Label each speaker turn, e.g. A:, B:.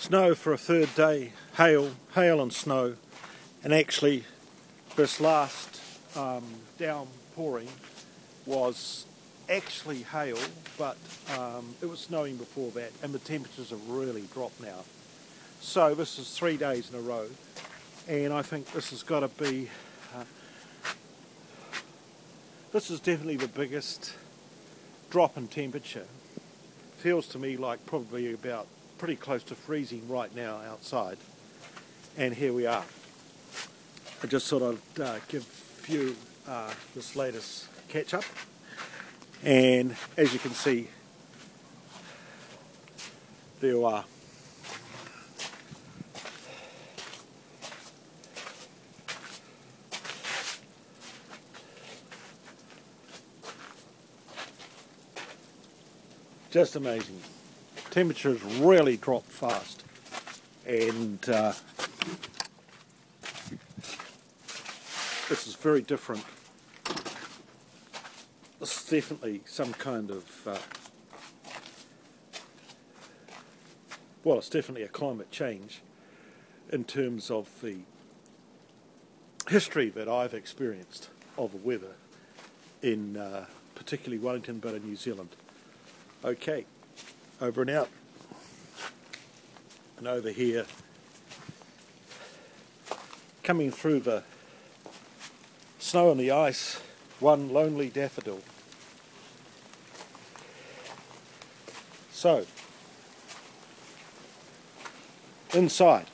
A: Snow for a third day, hail, hail and snow, and actually this last um, downpouring was actually hail, but um, it was snowing before that, and the temperatures have really dropped now. So this is three days in a row, and I think this has got to be. Uh, this is definitely the biggest drop in temperature. Feels to me like probably about pretty close to freezing right now outside, and here we are. I just thought I'd uh, give you uh, this latest catch up, and as you can see, there you are. Just amazing. Temperatures really drop fast, and uh, this is very different. This is definitely some kind of uh, well, it's definitely a climate change in terms of the history that I've experienced of the weather in uh, particularly Wellington, but in New Zealand. Okay, over and out. And over here, coming through the snow and the ice, one lonely daffodil. So, inside.